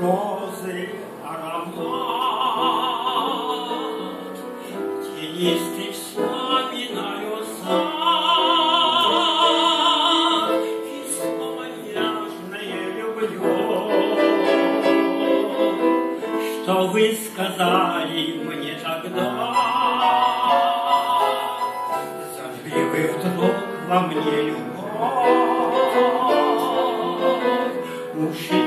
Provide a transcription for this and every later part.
розы аромат, тенистый вспоминаю сад, и слово нежное люблю, что вы сказали мне тогда, зажгли вдруг во мне любовь. Уши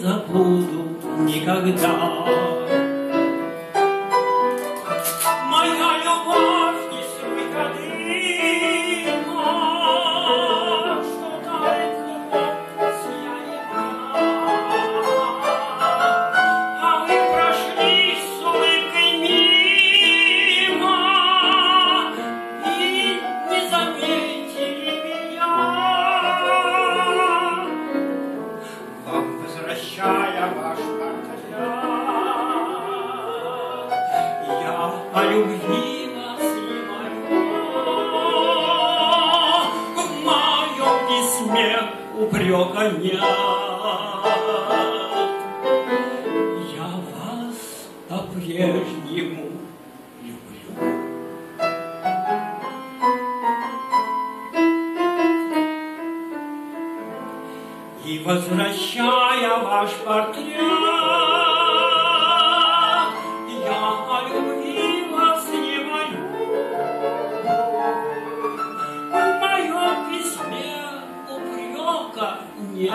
забуду никогда. О любви вас не молю. В моем письме упрека нет. Я вас по-прежнему возвращая ваш портрет, В моем письме упрека нет.